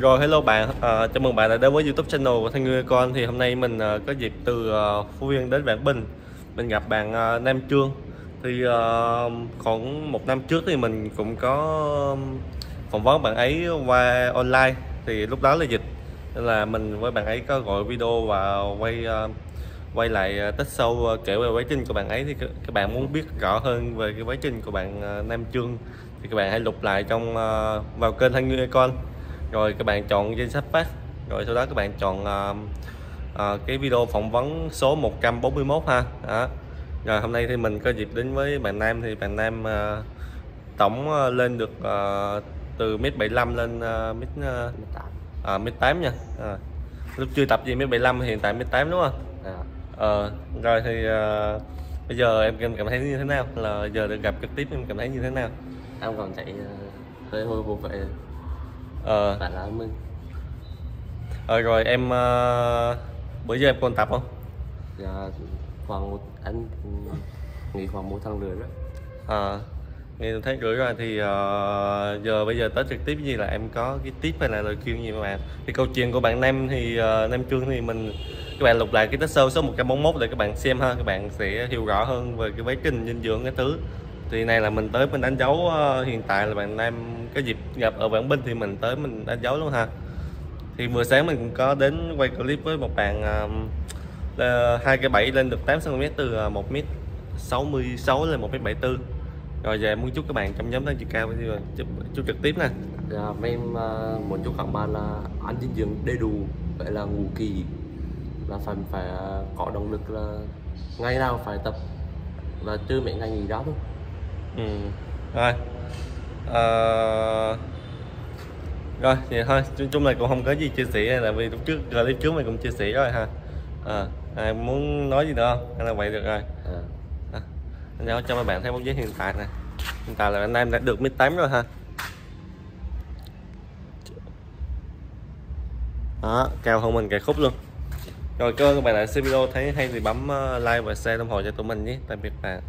Rồi hello bạn, à, chào mừng bạn đã đến với YouTube channel của Thanh Nguyên Con. Thì hôm nay mình à, có dịp từ à, Phú Yên đến Vạn Bình. Mình gặp bạn à, Nam Trương. Thì à, khoảng một năm trước thì mình cũng có phỏng vấn bạn ấy qua online. Thì lúc đó là dịch. Nên là mình với bạn ấy có gọi video và quay à, quay lại à, tết sâu à, kể về quá trình của bạn ấy. Thì các các bạn muốn biết rõ hơn về cái quá trình của bạn à, Nam Trương thì các bạn hãy lục lại trong à, vào kênh Thanh Nguyên Con rồi các bạn chọn danh sách phát. Rồi sau đó các bạn chọn uh, uh, cái video phỏng vấn số 141 ha. Đó. rồi hôm nay thì mình có dịp đến với bạn Nam thì bạn Nam uh, tổng uh, lên được uh, từ mét 75 lên uh, mét uh, mét 8 nha. À. lúc chưa tập gì mét 75 hiện tại mét 8 đúng không? À, ờ rồi thì uh, bây giờ em cảm thấy như thế nào? Là giờ được gặp trực tiếp em cảm thấy như thế nào? Em còn thấy ờ, hơi hồi hộp vậy ờ. Phải là mình ờ, rồi em uh, bữa giờ em còn tập không? Dạ, khoảng một anh nghỉ khoảng một tháng rưỡi đó. À, nghe tôi thấy rưỡi rồi thì ờ, giờ bây giờ tới trực tiếp gì là em có cái tip hay là lời khuyên gì các bạn thì câu chuyện của bạn Nam thì ờ, Nam Trương thì mình các bạn lục lại cái test sâu số 141 để các bạn xem ha. Các bạn sẽ hiểu rõ hơn về cái quá trình dinh dưỡng cái thứ thì này là mình tới mình đánh dấu ờ, hiện tại là bạn Nam cái dịp gặp ở Quảng Bình thì mình tới mình đánh dấu luôn ha. Thì vừa sáng mình cũng có đến quay clip với một bạn ờ, hai cái bảy lên được 8 cm từ ờ, một mét 66 lên 1m74 rồi về muốn chúc các bạn trong nhóm tăng chiều cao thì ờ, chúc, chúc trực tiếp nè. Dạ, em uh, muốn chúc các bạn là ăn dinh dưỡng đầy đủ vậy là ngủ kỳ. Là phải phải ờ, có động lực là ngày nào phải tập. Và trừ mấy ngày nghỉ đó thôi ừ. rồi. Ờ, rồi vậy thôi chung chung là cũng không có gì chia sẻ là vì lúc trước clip trước mình cũng chia sẻ rồi ha. À, à, muốn nói gì nữa không? Hay là vậy được rồi? À, à, cho các bạn thấy bóng dáng hiện tại nè. Hiện tại là anh em đã được mét 8 rồi ha. Đó cao hơn mình cài khúc luôn. Rồi cơ các bạn lại xem video. Thấy hay thì bấm like và share ủng hộ cho tụi mình nhé. Tạm biệt bạn